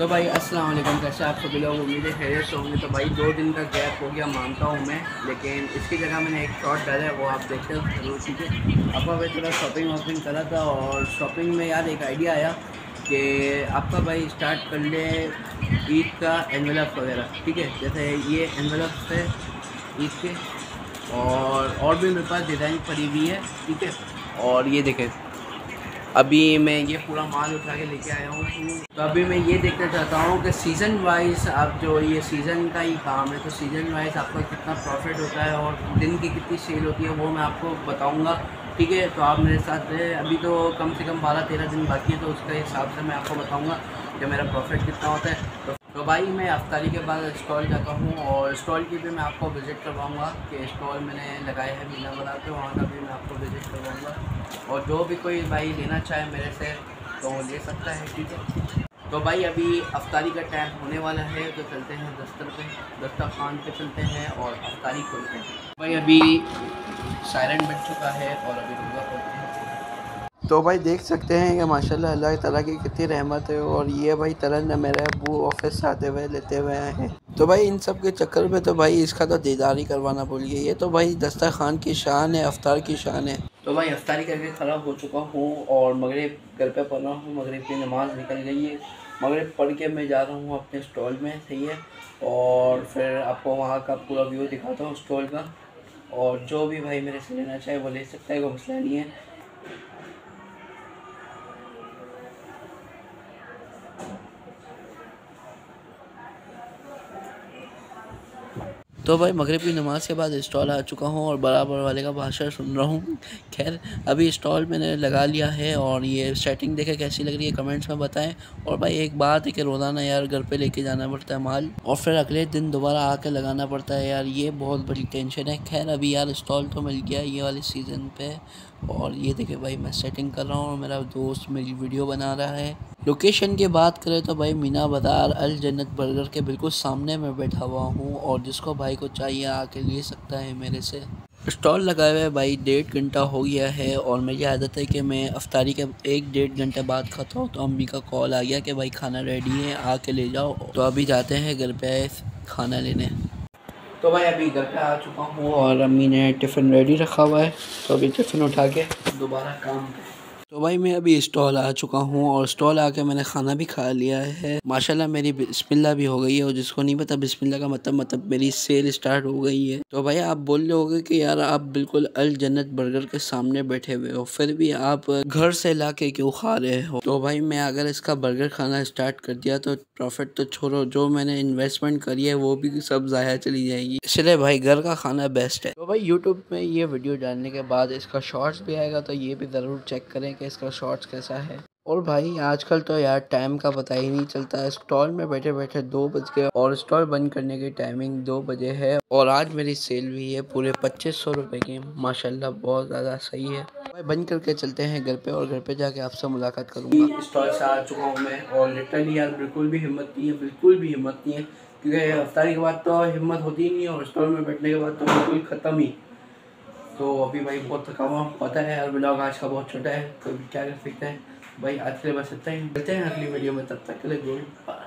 असलम कैसे आप सभी लोग? उम्मीद है खैरियत से होंगे। तो भाई, दो दिन का गैप हो गया, मानता हूँ मैं। लेकिन इसकी जगह मैंने एक शॉट डाला है, वो आप देखते हो, ज़रूर ठीक है आपका भाई, थोड़ा शॉपिंग वॉपिंग करा था और शॉपिंग में यार एक आइडिया आया कि आपका भाई स्टार्ट कर ले ईद का एनवेलप वगैरह, ठीक है? जैसे ये एनवेलप है ईद के, और और भी मेरे पास डिज़ाइन पड़ी हुई है, ठीक है? और ये देखें। अभी मैं ये पूरा माल उठा के लेके आया हूँ। तो अभी मैं ये देखना चाहता हूँ कि सीज़न वाइज आप जो ये सीज़न का ही काम है तो सीज़न वाइज आपका कितना प्रॉफिट होता है और दिन की कितनी सेल होती है वो मैं आपको बताऊँगा। ठीक है? तो आप मेरे साथ रहे। अभी तो कम से कम बारह तेरह दिन बाकी है तो उसके हिसाब से मैं आपको बताऊँगा कि मेरा प्रॉफिट कितना होता है। तो, तो भाई मैं अफ्तारी के बाद स्टॉल जाता हूँ और स्टॉल की भी मैं आपको विज़िट करवाऊँगा कि स्टॉल मैंने लगाए हैं, मीना बना के वहाँ का भी मैं आपको विज़िट करवाऊँगा। और जो भी कोई भाई लेना चाहे मेरे से तो ले सकता है, ठीक है? तो भाई अभी अफ्तारी का टाइम होने वाला है तो चलते हैं दस्तर पे दस्तर खान पे चलते हैं और अफ्तारी खोलते हैं। भाई अभी सायरन बज चुका है और अभी रुका खोलते हैं। तो भाई देख सकते हैं कि माशाल्लाह अल्लाह ताला की कितनी रहमत है और ये भाई तरन मेरे अबू ऑफ़िस से आते हुए, लेते हुए आए हैं। तो भाई इन सब के चक्कर में तो भाई इसका तो दीदार करवाना भूल गया ये तो भाई दस्तर खान की शान है, अफ्तार की शान है। तो भाई अफ्तारी करके खड़ा हो चुका हूँ और मगरब घर पर पढ़ रहा हूँ, मगरब की नमाज़ निकल गई है। मगरब पढ़ के मैं जा रहा हूँ अपने स्टॉल में सही है? और फिर आपको वहाँ का पूरा व्यू दिखाता हूँ स्टॉल का। और जो भी भाई मेरे से लेना चाहे वो ले सकता है कोई मसला नहीं है। तो भाई मगरब की नमाज़ के बाद स्टॉल आ चुका हूँ और बराबर वाले का भाषण सुन रहा हूँ। खैर, अभी स्टॉल मैंने लगा लिया है और ये सेटिंग देखे कैसी लग रही है कमेंट्स में बताएँ। और भाई एक बात है कि रोज़ाना यार घर पे लेके जाना पड़ता है माल और फिर अगले दिन दोबारा आके लगाना पड़ता है यार, ये बहुत बड़ी टेंशन है। खैर, अभी यार स्टॉल तो मिल गया ये वाले सीज़न पर और ये देखे भाई मैं सेटिंग कर रहा हूँ और मेरा दोस्त मेरी वीडियो बना रहा है। लोकेशन की बात करें तो भाई मीना बाज़ार, अल जन्नत बर्गर के बिल्कुल सामने में बैठा हुआ हूँ और जिसको भाई को चाहिए आके ले सकता है मेरे से। स्टॉल लगाए हुए भाई, डेढ़ घंटा हो गया है और मेरी आदत है कि मैं अफ्तारी के एक डेढ़ घंटे बाद खाता हूँ तो अम्मी का कॉल आ गया कि भाई खाना रेडी है, आके ले जाओ। तो अभी जाते हैं घर पे खाना लेने। तो भाई अभी घर पे आ चुका हूँ और अम्मी ने टिफ़िन रेडी रखा हुआ है तो अभी टिफ़िन उठा के दोबारा काम तो भाई मैं अभी स्टॉल आ चुका हूँ और स्टॉल आके मैंने खाना भी खा लिया है। माशाल्लाह मेरी बिस्मिल्लाह भी हो गई है और जिसको नहीं पता बिस्मिल्लाह का मतलब मतलब मेरी सेल स्टार्ट हो गई है। तो भाई आप बोल रहे होगे कि यार आप बिल्कुल अल जन्नत बर्गर के सामने बैठे हुए हो, फिर भी आप घर से ला के क्यों खा रहे हो? तो भाई मैं अगर इसका बर्गर खाना स्टार्ट कर दिया तो प्रॉफिट तो छोड़ो, जो मैंने इन्वेस्टमेंट करी है वो भी सब ज़ाया चली जाएगी। इसलिए भाई घर का खाना बेस्ट है। तो भाई यूट्यूब में ये वीडियो डालने के बाद इसका शॉर्ट्स भी आएगा तो ये भी ज़रूर चेक करें कि इसका शॉर्ट्स कैसा है। और भाई, आजकल तो यार टाइम का पता ही नहीं चलता। स्टॉल में बैठे बैठे दो बज गए और स्टॉल बंद करने की टाइमिंग दो बजे है। और आज मेरी सेल भी है पूरे पच्चीस सौ रुपये की। माशाल्लाह, बहुत ज़्यादा सही है। भाई, बंद करके चलते हैं घर पे और घर पे जाके आपसे मुलाकात करूँगा। स्टॉल से आ चुका हूँ मैं और लिटरली यार बिल्कुल भी हिम्मत नहीं है, बिल्कुल भी हिम्मत नहीं है। क्योंकि अफ्तारी के बाद तो हिम्मत होती ही नहीं है और स्टॉल में बैठने के बाद तो बिल्कुल ख़त्म ही। तो अभी भाई बहुत थका हुआ, पता है यार ब्लॉग आज का बहुत छोटा है तो क्या कर सकते हैं? भाई आज के लिए बस इतना ही, मिलते हैं अगली वीडियो में, तब तक के लिए, गुड बाय